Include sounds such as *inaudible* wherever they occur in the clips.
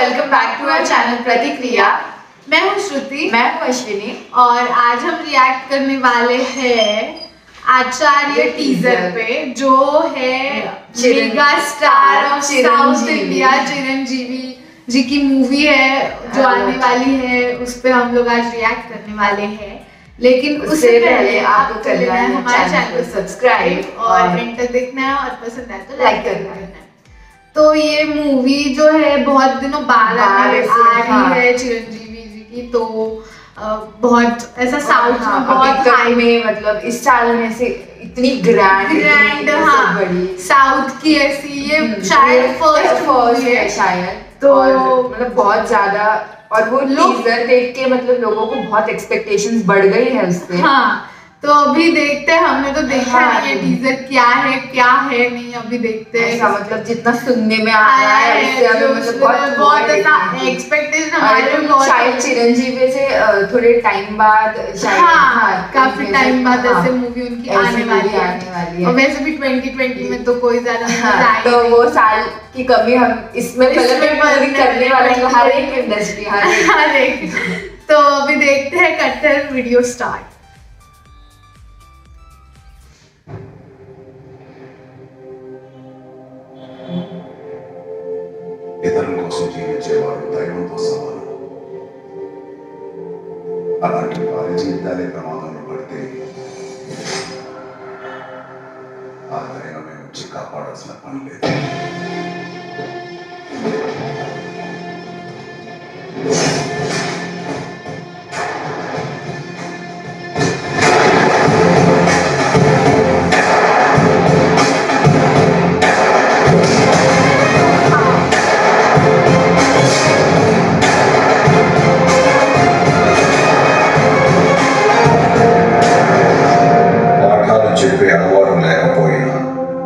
Welcome back to our channel Pratikriya मैं हूँ श्रुति। मैं हूँ अश्विनी। और आज हम रिएक्ट करने वाले हैं आचार्य टीजर पे जो है mega star of South India Chiranjeevi ji की मूवी है जो हाँ। आने वाली है उस पे हम लोग आज रिएक्ट करने वाले हैं। लेकिन उससे उससे पहले आपको आपको करना है हमारे चैनल को सब्सक्राइब और एंड तक देखना है और पसंद आए तो लाइक करना है। है तो ये मूवी जो है बहुत दिनों बाद आने- हाँ। है चिरंजीवी जी की तो बहुत ऐसा साउथ हाँ, में बहुत हाई में मतलब इस साल में से इतनी ग्रैंड ग्रैंड हाँ बड़ी। साउथ की ऐसी ये हम्म, शायद फ़र्स्ट फ़र्स्ट है शायद। तो- मतलब बहुत ज़्यादा और वो लोग- टीजर देख के मतलब लोगों को बहुत एक्सपेक्टेशंस बढ़ गई है उससे हाँ तो अभी देखते हैं हमने तो देखा हाँ। नहीं है टीजर क्या है क्या है नहीं अभी देखते हैं। ऐसा मतलब जितना सुनने में आ रहा है है मतलब बहुत है। ऐसा एक्सपेक्टेशन हमारे शायद चिरंजीवी से थोड़े टाइम बाद शायद हाँ काफ़ी टाइम बाद हाँ, ऐसे मूवी उनकी आने वाली आने वाली है। है। और वैसे भी 2020 में तो कोई ज़्यादा हाँ, तो वो साल की कमी हम इसमें करने वाले वाले हर एक इंडस्ट्री *laughs* हर एक। हाँ, तो अभी देखते हैं कट्टर वीडियो स्टार्ट అలాంటి వారి జీవితాలే ప్రమాదంలో పడితే ఆ దైవమే వచ్చి కాపాడాల్సిన పని లేదు.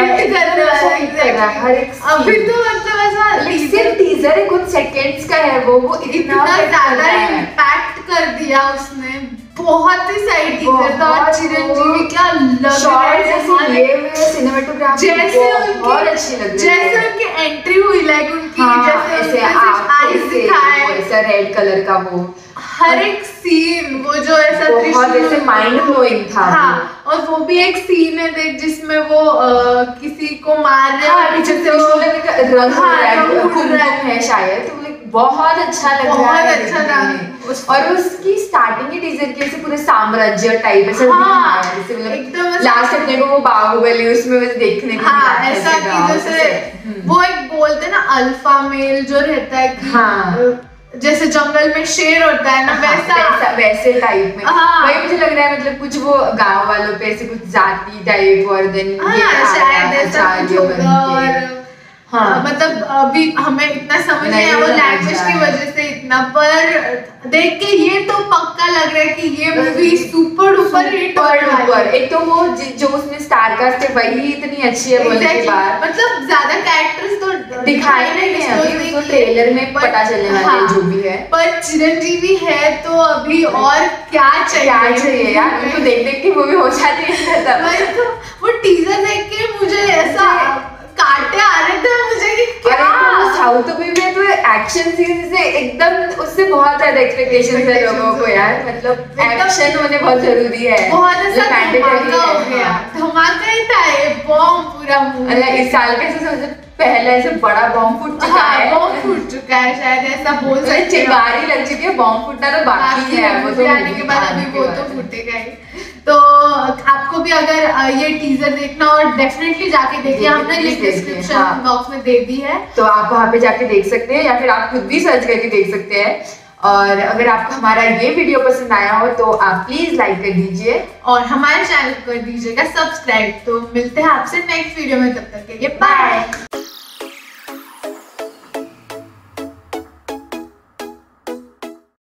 हिट करने एकदम वाला ऐसा hit कर रहा है हर एक अभी तो मतलब ऐसा सिर्फ़ टीजर है कुछ सेकंड्स का है वो वो इतना इतना hit कर ज़्यादा इम्पैक्ट कर दिया उसने बहुत ही साइड टीजर था और चिरंजीवी क्या लग शॉर्ट रहे जैसे थे लिए हुए सिनेमेटोग्राफी जैसे बहुत अच्छी लग जैसे उनकी एंट्री हुई लाइक उनकी हाँ, जैसे आईज दिखाए। रेड कलर का वो। हर एक सीन वो जो ऐसा त्रिशूल- माइंड ब्लोइंग था हाँ और वो भी एक सीन है देख जिसमें वो अ, किसी को मार रहे हाँ, पीछे से वो रंग हाँ, रंग रहा है। शायद तो बहुत अच्छा लग रहा है अच्छा था। और उसकी स्टार्टिंग ही टीजर की ऐसे पूरे साम्राज्य टाइप ऐसा हाँ, मतलब एकदम लास्ट अपने को वो बाहुबली उसमें बस देखने को हाँ ऐसा कि जैसे। वो एक बोलते ना अल्फ़ा मेल जो रहता है कि हाँ। जैसे जंगल में शेर होता है ना हाँ, वैसा वैसा वैसे टाइप में हाँ। वही मुझे लग रहा है मतलब कुछ वो गाँव वालों पे ऐसे कुछ जाति टाइप और देन हाँ शायद ऐसा कुछ होगा और हाँ। मतलब अभी हमें इतना समझ नहीं आया वो लैंग्वेज के। वजह से इतना पर देख के ये तो पक्का लग रहा है कि ये मूवी सुपर डुपर हिट पर ऊपर एक तो वो जो उसमें स्टार कास्ट है वही इतनी अच्छी है बोलने के बाद मतलब ज़्यादा कैरेक्टर्स तो दिखाए नहीं है अभी उसको ट्रेलर में पता चलने वाला है हाँ, जो भी है। पर चिरंजीवी है तो अभी और क्या चाहिए? यार? उनको देख देख के मूवी हो जाती है तो वो टीजर देख के मुझे ऐसा काटे आ रहे थे मुझे कि क्या साउथ मूवी में तो एक्शन सीन से एकदम उससे बहुत ज़्यादा एक्सपेक्टेशन है लोगों को यार। मतलब एक्शन होने बहुत ज़रूरी है। बहुत मतलब धमाका हो गया। हाँ। धमाका ही था ये बॉम्ब पूरा मूवी मतलब इस साल का सबसे पहला ऐसे बड़ा बॉम्ब फूट चुका हाँ है। बॉम्ब फूट चुका है शायद ऐसा बोल सकते हो। चिंगारी लग चुकी है बॉम्ब फूटना तो बाकी है वो तो आने के बाद अभी वो तो फूटेगा ही। तो आपको भी अगर ये टीजर देखना और डेफिनेटली जाके देखिए। हमने लिंक डिस्क्रिप्शन। बॉक्स में दे दी है। तो आप वहाँ पे जाके देख सकते हैं या फिर आप खुद भी सर्च करके देख सकते हैं। और अगर आपको हमारा ये वीडियो पसंद आया हो तो आप प्लीज़ लाइक कर दीजिए। और हमारे चैनल को कर दीजिएगा सब्सक्राइब तो मिलते हैं आपसे नेक्स्ट वीडियो में तब तक के लिए बाय